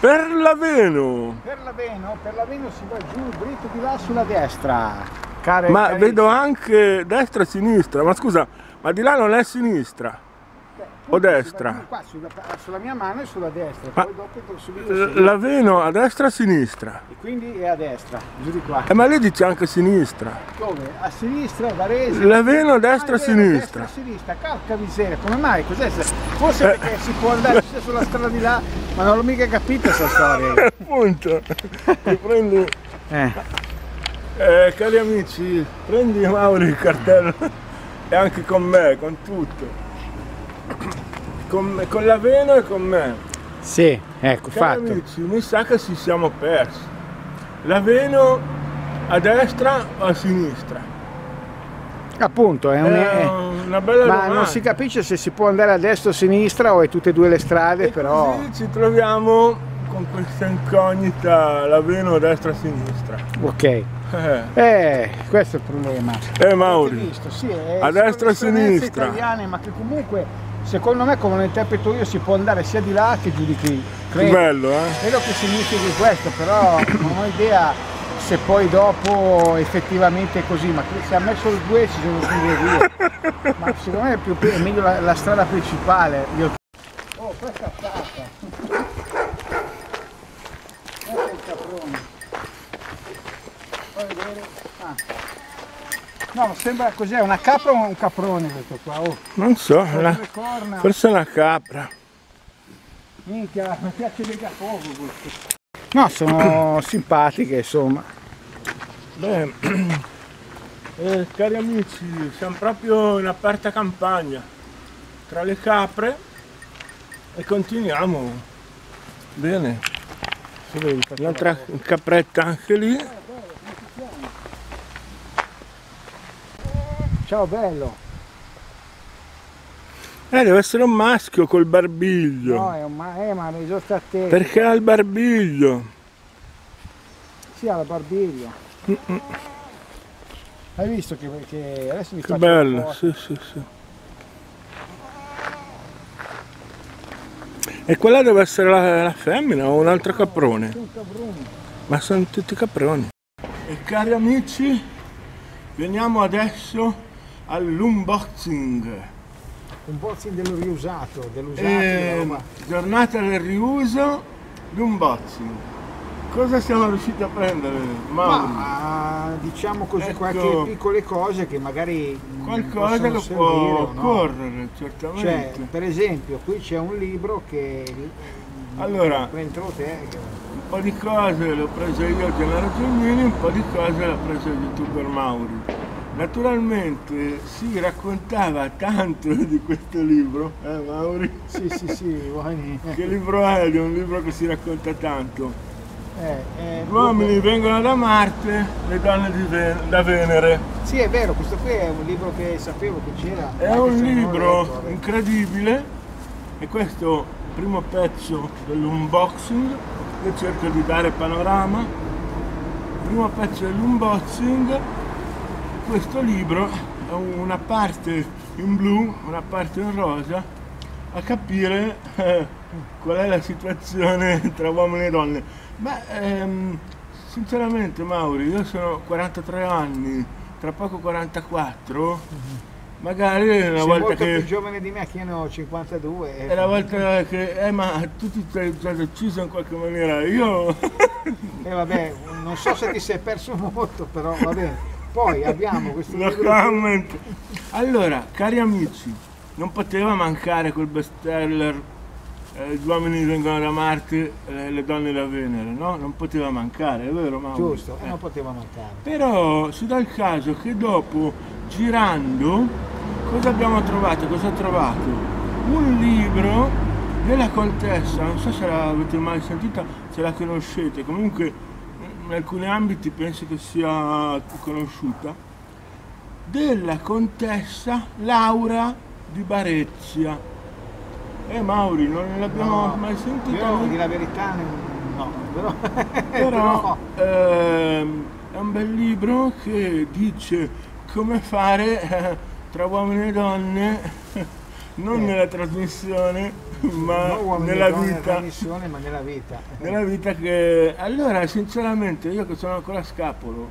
Per l'Aveno! Per l'Aveno, per l'Aveno si va giù, dritto di là sulla destra. Care, Ma carissimi. vedo anche destra e sinistra, ma scusa, ma di là non è sinistra. O destra? giù Qua, sulla, sulla mia mano e sulla destra, Ma- poi dopo subito a sinistra. L'Aveno a destra e a sinistra. E quindi è a destra, giù di qua. Eh, ma lì dice anche sinistra. Dove? A sinistra, Varese. L'Aveno a destra Ah, e è vero, sinistra. Destra e sinistra, calca miseria, come mai? Cos'è? Forse Eh. perché si può andare sulla strada di là, ma non l'ho mica capita questa storia. Appunto. Ti prendi, Eh. eh, cari amici, prendi Mauri il cartello e anche con me, con tutto. Con, con l'Aveno e con me. Sì, ecco, Cari fatto. amici, mi sa che ci siamo persi. L'Aveno a destra o a sinistra? Appunto, è un... È una bella Ma domanda. non si capisce se si può andare a destra o a sinistra o è tutte e due le strade, E però... così ci troviamo con questa incognita, l'Aveno a destra e a sinistra. Ok. Eh, Eh, questo è il problema. eh Mauri, visto, sì, è- A destra e a sinistra. italiane, ma che comunque, secondo me, come lo interpreto io, si può andare sia di là che giù di qui. Credo, bello eh? credo che significhi questo, però non ho idea se poi dopo effettivamente è così, ma se ha messo il 2 ci sono due vie. Ma secondo me è, più, è meglio la, la strada principale. Io... Oh, questa è stata. Questo è il caprone. Fai vedere. Ah. No, sembra cos'è, una capra o un caprone questo qua? Oh, Non so, corna. forse è una capra. Minchia, mi piace mega poco questo. No, sono simpatiche insomma. Beh, eh, cari amici, siamo proprio in aperta campagna, tra le capre e continuiamo. Bene, l'altra capretta anche lì. Ciao bello. Eh, deve essere un maschio col barbiglio. No, è un ma, eh, ma mi sono attento. Perché ha il barbiglio? Sì, alla barbiglio. Hai visto che, che adesso mi Che faccio bello, sì, sì, sì. E quella deve essere la, la femmina o un altro caprone. Ma sono tutti caproni. E cari amici, veniamo adesso all'unboxing. Un bozzing dello riusato, dell'usato, Eh, giornata del riuso, l'unboxing. Cosa siamo riusciti a prendere, Mauri? Ma diciamo così Ecco. qualche piccole cose che magari mm, Qualcosa che può o no. correre, Cioè, certamente. per esempio, qui c'è un libro che Allora, dentro te un po' di cose le ho prese io, Gennaro Gelmini, un po' di cose le ha prese il youtuber Mauri. Naturalmente si raccontava tanto di questo libro, eh Mauri? sì sì sì vuoi- Che libro è? È un libro che si racconta tanto. eh, eh, Gli uomini vengono da Marte, le donne di Ve- da Venere. sì è vero questo qui è un libro che sapevo che c'era È un libro letto, incredibile e questo è il primo pezzo dell'unboxing. Io cerco di dare panorama. Il primo pezzo dell'unboxing. Questo libro una parte in blu, una parte in rosa, a capire eh, qual è la situazione tra uomini e donne. Ma ehm, sinceramente Mauri, io sono 43 anni, tra poco 44, magari una sei volta molto che... più giovane di me che ne ho 52 È la volta che... Eh ma tu ti sei già deciso in qualche maniera, io... e vabbè non so se ti sei perso molto però va bene poi abbiamo questo comment. Allora, cari amici, non poteva mancare quel bestseller eh, Gli uomini vengono da Marte, eh, le donne da Venere, no? Non poteva mancare, è vero Mauro? giusto Eh. non poteva mancare Però si dà il caso che dopo, girando, cosa abbiamo trovato? Cosa ho trovato? Un libro della contessa, non so se l'avete mai sentita, se la conoscete, comunque in alcuni ambiti penso che sia conosciuta, della contessa Laura di Barezia. Eh Mauri, non l'abbiamo No, mai sentita? io di la verità no però, Però ehm, è un bel libro che dice come fare eh, tra uomini e donne non Eh. nella trasmissione, ma non uomini nella nella vita. trasmissione, ma nella vita. Nella vita che... Allora, sinceramente, io che sono ancora scapolo,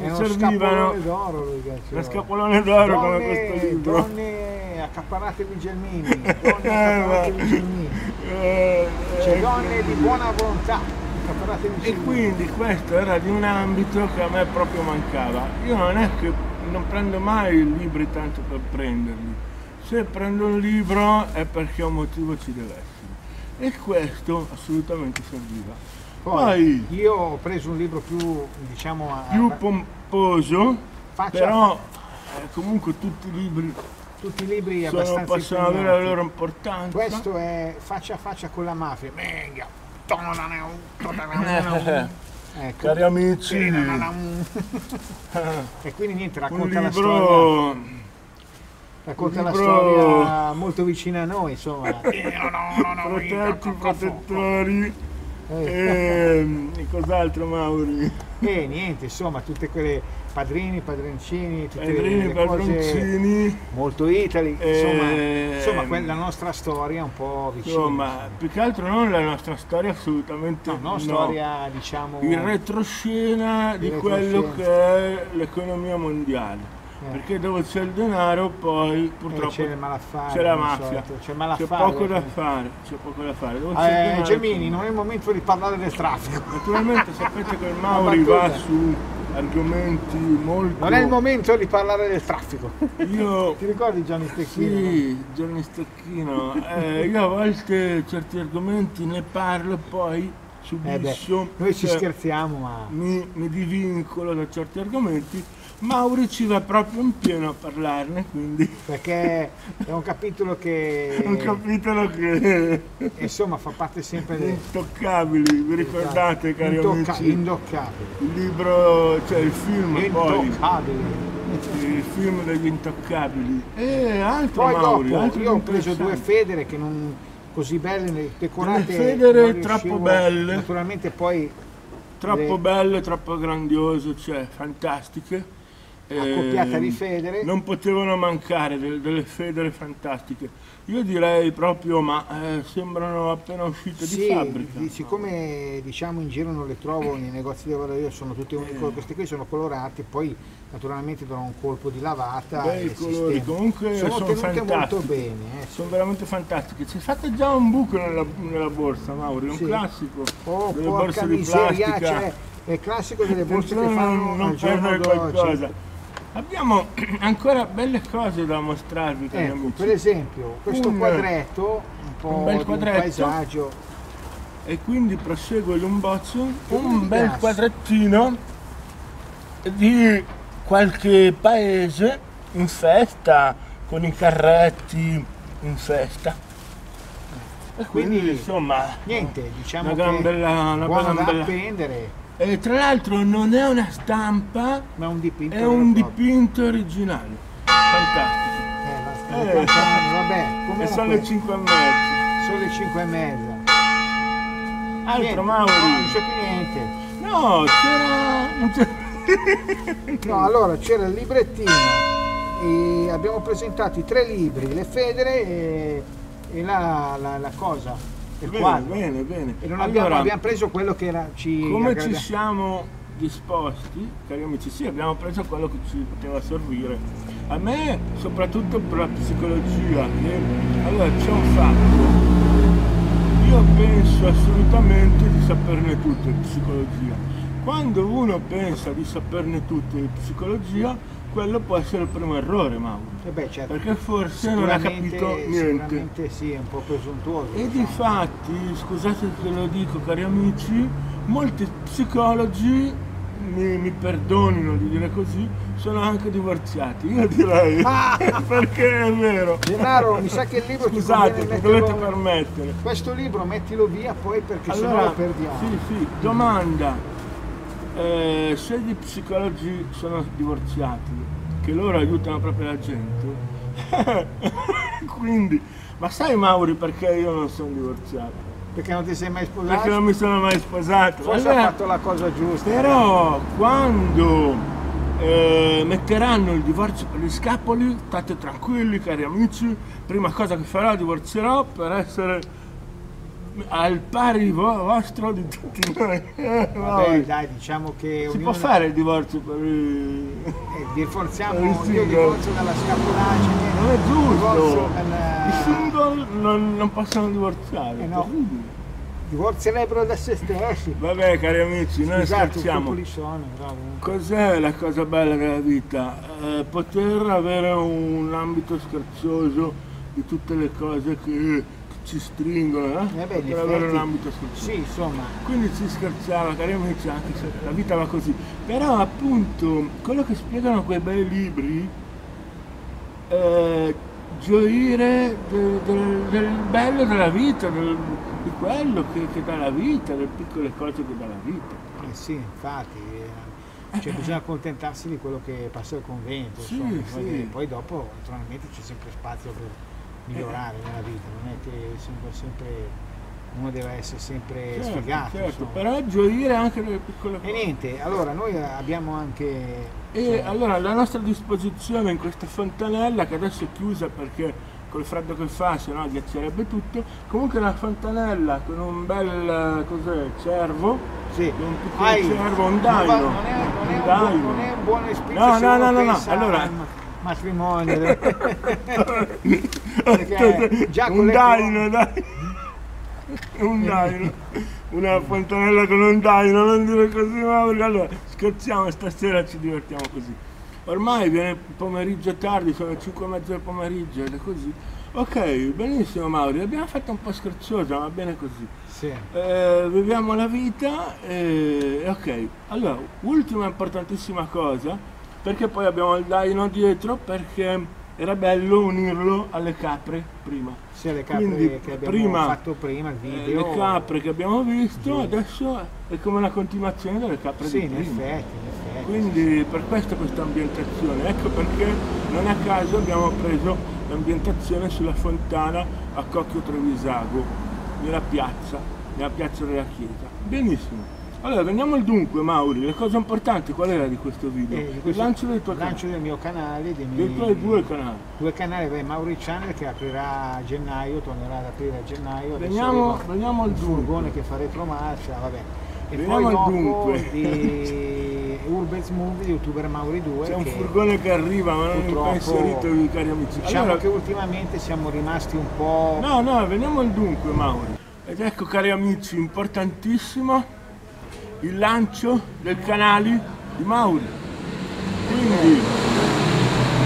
mi servivano d'oro lui una l'ha. scapolone d'oro come questo libro. Donne accaparratevi Gelmini, donne accaparratevi Gelmini. Eh, Cioè eh, donne di buona volontà, E quindi questo era di un ambito che a me proprio mancava. Io non è che non prendo mai i libri tanto per prenderli. Se prendo un libro è perché un motivo ci deve essere. E questo assolutamente serviva. Poi, Poi io ho preso un libro più, diciamo, a- più pomposo, faccia- però eh, comunque tutti i libri tutti i libri sono- abbastanza possono avere la loro importanza. Questo è faccia a faccia con la mafia. Venga. Ecco. Cari amici, E quindi niente, un racconta la storia, libro racconta un la libro- storia molto vicina a noi, insomma. protetti, protettori Eh, e, e cos'altro Mauri? E niente, insomma, tutte quelle padrini, padroncini, tutte Pedrini, le padroncini, molto Italy, insomma, Ehm, insomma que- la nostra storia un po' vicina. insomma, più che altro non la nostra storia assolutamente no, non storia, diciamo, il retroscena di quello che è l'economia mondiale. Eh. Perché dove c'è il denaro poi purtroppo c'è c'è la mafia. c'è C'è poco da fare, c'è poco da fare. Dove Eh, denaro- Gemini, non è il momento di parlare del traffico. Naturalmente sapete che il Mauri va su argomenti molto... Non è il momento di parlare del traffico. Io... Ti ricordi Gianni Stecchino? Sì, Gianni Stecchino. Eh, io a volte certi argomenti ne parlo e poi Eh beh, noi ci cioè, scherziamo, ma mi, mi divincolo da certi argomenti. Mauri ci va proprio in pieno a parlarne, quindi perché è un capitolo che è un capitolo che... insomma fa parte sempre del Intoccabili, vi ricordate cari Intocca- amici? indoccabile. Il libro, cioè il film poi... Intoccabile. il film degli intoccabili e altro Poi Mauri, dopo altro io ho preso due federe che non così belle, decorate. Delle federe troppo belle. Naturalmente poi troppo le- belle, troppo grandiose, cioè fantastiche. Accoppiata Ehm, di federe. Non potevano mancare del- delle federe fantastiche. Io direi proprio, ma eh, sembrano appena uscite di Sì, fabbrica. di- siccome diciamo in giro non le trovo nei negozi dove vado io, sono tutti unico, questi qui sono colorati, poi naturalmente do un colpo di lavata Bei colori, sistemo. comunque sono sono tenute molto fantastiche. bene. eh. Sono veramente fantastiche. C'è stato già un buco nella, nella borsa, Mauri, un Sì. classico. Oh, delle porca borse di miseria, plastica. cioè, è il classico delle borse che fanno non, non al giorno qualcosa. Abbiamo ancora belle cose da mostrarvi, cari Ecco, amici. per esempio, questo Un- quadretto, un po' un bel quadretto. paesaggio, E quindi prosegue l'unboxing. Un bel piace? quadrettino di qualche paese in festa, con i carretti in festa. E quindi, Quindi, insomma, niente, diciamo una gran bella, una gran da bella- appendere, E tra l'altro non è una stampa, ma è un dipinto. è un e dipinto originale. Fantastico. Eh, Eh. vabbè, E comunque, sono le 5 e mezza. sono le 5 e mezza. Altro Niente, Mauri. no, non c'è più niente. No, c'era... No, allora c'era il librettino, e abbiamo presentato i tre libri, le federe e, e la, la- la cosa, il Bene, quadro. bene, bene. E non abbiamo, Allora, abbiamo preso quello che era, ci come aggrada- ci siamo disposti, cari amici, sì, abbiamo preso quello che ci poteva servire. A me, soprattutto per la psicologia, che allora c'è un fatto. Io penso assolutamente di saperne tutto di psicologia. Quando uno pensa di saperne tutto di psicologia, quello può essere il primo errore, Mauro. Eh beh, certo. Perché forse non ha capito niente. Sì, è un po' presuntuoso. E diciamo. difatti, scusate che lo dico cari amici, molti psicologi, mi, mi perdonino di dire così, sono anche divorziati, io direi, Ah! perché è vero. Gennaro, mi sa che il libro Scusate, ti dovete permettere. Questo libro mettilo via poi perché sennò Allora, lo perdiamo. sì, sì, domanda, eh, se gli psicologi sono divorziati, che loro aiutano proprio la gente, quindi, ma sai Mauri perché io non sono divorziato? Perché non ti sei mai sposato? Perché non mi sono mai sposato. Forse Allora, ha fatto la cosa giusta. Però quando eh, metteranno il divorzio per gli scapoli, state tranquilli cari amici, prima cosa che farò divorzierò per essere al pari vo- vostro di tutti noi. Eh, Vabbè, dai, diciamo che si può ognuno- fare il divorzio per i... eh, divorziamo, per i io divorzio dalla scapolaggine. Non è giusto, dalla- i single non, non possono divorziare. Eh, no. Divorzierebbero da se stessi. Vabbè cari amici, noi Scusate, scherziamo. Cos'è la cosa bella della vita? Eh, poter avere un ambito scherzoso di tutte le cose che ci stringono, eh? Eh beh, poter avere effetti- un ambito scherzoso. Sì, insomma, Quindi si scherzava, cari amici, anche se la vita va così. Però appunto, quello che spiegano quei bei libri, eh, gioire de- del, del bello della vita, del- di quello che, che dà la vita, delle piccole cose che dà la vita. eh sì, infatti, eh, cioè, bisogna accontentarsi di quello che passa il convento, Sì, insomma, sì. poi dopo naturalmente c'è sempre spazio per migliorare nella vita, non è che sempre, sempre uno deve essere sempre Certo, sfigato. certo, però gioire anche delle piccole E cose. niente, allora noi abbiamo anche... E cioè, allora la nostra disposizione in questa fontanella, che adesso è chiusa perché col freddo che fa, se no ghiaccerebbe tutto, comunque una fontanella con un bel cos'è, cervo, sì. un piccolo Hai- cervo, un non va- daino. Non è, non è Un un, daino. buon, non è un buon espizio No, se no, no, no, no, pensa allora- matrimonio. Già un daino, dai. Un daino. Una fontanella con un daino, non dire così, ma allora scherziamo stasera ci divertiamo così. Ormai viene pomeriggio tardi, sono le 5 e mezza del pomeriggio ed è così. Ok, benissimo Mauri, l'abbiamo fatta un po' scherzosa, va bene così. Sì. Eh, viviamo la vita e ok. Allora, ultima importantissima cosa, perché poi abbiamo il daino dietro, perché era bello unirlo alle capre prima. Sia le capre Quindi, che abbiamo prima, fatto prima, il Eh, video. le capre che abbiamo visto, Sì. adesso è come una continuazione delle capre Sì, di in prima. effetti, in effetti. Quindi per questo questa ambientazione, ecco perché non a caso abbiamo preso l'ambientazione sulla fontana a Cocchio Trevisago, nella piazza, nella piazza della chiesa. Benissimo. Allora veniamo al dunque, Mauri, la cosa importante qual era di questo video? Eh, di il questo- lancio del tuo il lancio canale. del mio canale, dei Dei miei tuoi due canali. due canali, beh, Mauri Channel che aprirà a gennaio, tornerà ad aprire a gennaio. Veniamo, veniamo al un dunque. furgone che fa retromarcia, vabbè. E Veniamo poi al dunque. di Urbex Movie, youtuber Mauri 2. C'è un furgone che arriva, ma non è purtroppo- impensierito, cari amici. Diciamo Allora, che ultimamente siamo rimasti un po'... No, no, veniamo al dunque, Mauri. Ed ecco, cari amici, importantissimo il lancio del canale di Mauri. Quindi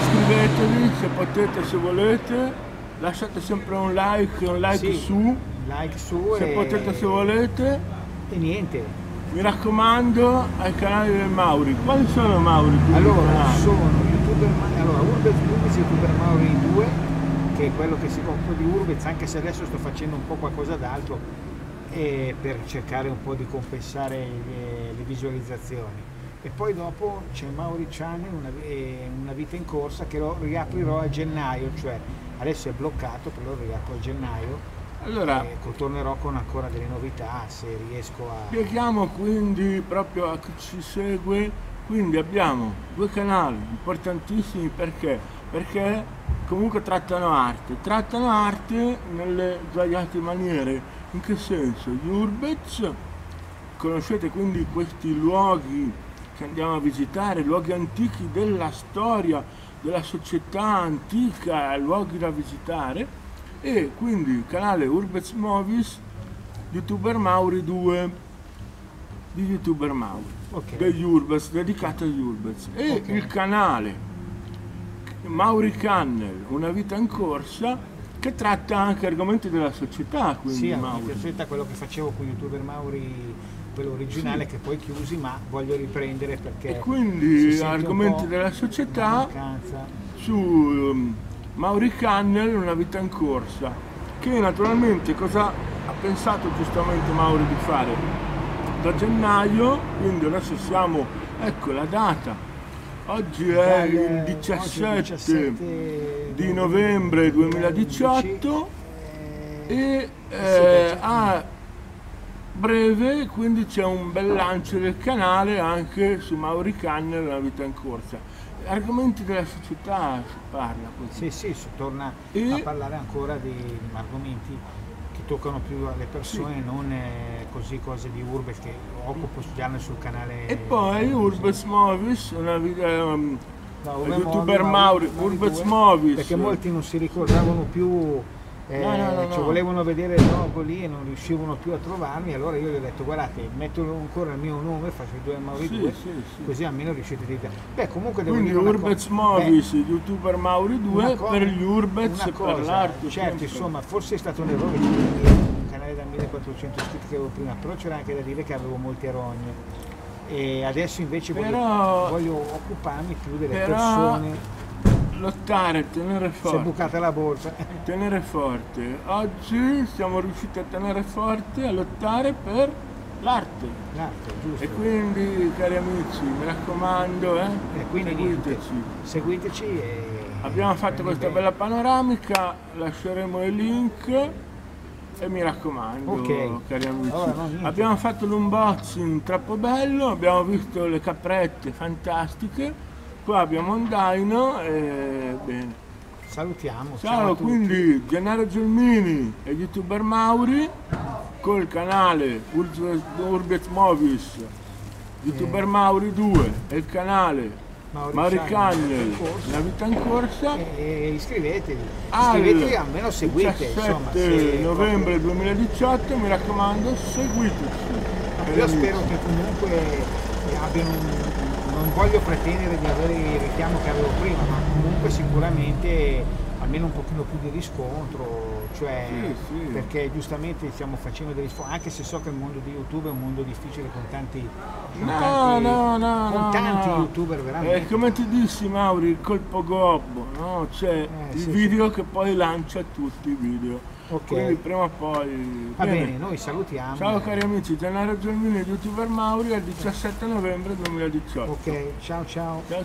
iscrivetevi se potete, se volete, lasciate sempre un like, un like Sì, su, like su se e, potete, se volete. e niente. Mi raccomando al canale del Mauri. Quali sono Mauri? Allora, sono youtuber, allora, Urbex Movies, youtuber Mauri 2, che è quello che si occupa di Urbex, anche se adesso sto facendo un po' qualcosa d'altro per cercare un po' di compensare le, le visualizzazioni. E poi dopo c'è Mauri Channel, una, eh, una vita in corsa che lo riaprirò a gennaio, cioè adesso è bloccato, però lo riapro a gennaio Allora, e tornerò con ancora delle novità se riesco a... Spieghiamo quindi proprio a chi ci segue, quindi abbiamo due canali importantissimi perché? Perché comunque trattano arte, trattano arte nelle sbagliate maniere. In che senso? Gli Urbez, conoscete quindi questi luoghi che andiamo a visitare, luoghi antichi della storia, della società antica, luoghi da visitare e quindi il canale Urbez Movies youtuber Mauri 2 di youtuber Mauri Ok. degli Urbez dedicato agli Urbez e Ok. il canale Mauri Cannel una vita in corsa che tratta anche argomenti della società quindi Sì, mi è piaciuta quello che facevo con youtuber Mauri, quello originale Sì. che poi chiusi, ma voglio riprendere perché e quindi argomenti della società su um, Mauri Cannel una vita in corsa che naturalmente cosa ha pensato giustamente Mauri di fare? Da gennaio quindi adesso siamo ecco la data oggi è il oggi è 17, 17 di novembre 2018 eh, e eh, a breve, quindi c'è un bel lancio del canale anche su Mauri Canner, La vita in corsa. Argomenti della società si parla così. Sì, sì, si torna E- a parlare ancora di argomenti toccano più alle persone, non eh, così cose di urbe che occupo studiarne sul canale. E poi Urbes Movis, una video, um, No, youtuber Mauri, Urbes Movis. Perché molti non si ricordavano più, eh, No, no, no, no. volevano vedere il logo lì e non riuscivano più a trovarmi, allora io gli ho detto guardate, metto ancora il mio nome, faccio i due Mauri Sì, 2, sì, sì. così almeno riuscite a dire. Beh, comunque devo Quindi dire Urbez cosa. Movis, Beh, youtuber Mauri 2 una co- per gli Urbez una e per cosa, l'arte. Certo, insomma, forse è stato un errore un canale da 1400 iscritti che avevo prima, però c'era anche da dire che avevo molti rogne. E adesso invece voglio- Però- voglio, occuparmi più delle però- persone. Lottare, tenere Si è forte. bucata la borsa. Tenere forte. Oggi siamo riusciti a tenere forte, a lottare per l'arte. L'arte, giusto. E quindi, cari amici, mi raccomando, eh, quindi niente, seguiteci. seguiteci e... Abbiamo fatto questa bella panoramica, lasceremo i link e mi raccomando, Ok. cari amici. Allora, no, abbiamo fatto l'unboxing troppo bello, abbiamo visto le caprette fantastiche, qua abbiamo un dino e bene. Salutiamo. ciao Ciao, quindi Gennaro Gelmini e youtuber Mauri col canale Ur- Urbet Movis, youtuber Eh. Mauri 2 e il canale Mauri Cagnel. La vita in corsa. E, iscrivetevi. Iscrivetevi almeno seguite. Insomma, 17 se novembre 2018, mi raccomando, seguiteci. proprio- Io spero che comunque abbiano un- voglio pretendere di avere il richiamo che avevo prima, ma comunque sicuramente almeno un pochino più di riscontro, cioè Sì, sì. perché giustamente stiamo facendo degli sforzi, anche se so che il mondo di YouTube è un mondo difficile con tanti, con No, tanti, no, no, con tanti youtuber veramente. Eh, come ti dissi Mauri, il colpo gobbo, no? C'è Eh, il sì, video che poi lancia tutti i video. Ok. Quindi prima o poi. Va bene, noi salutiamo. Ciao cari amici, Gennaro Gelmini, youtuber Mauri al 17 novembre 2018. Ok, ciao ciao. Ciao.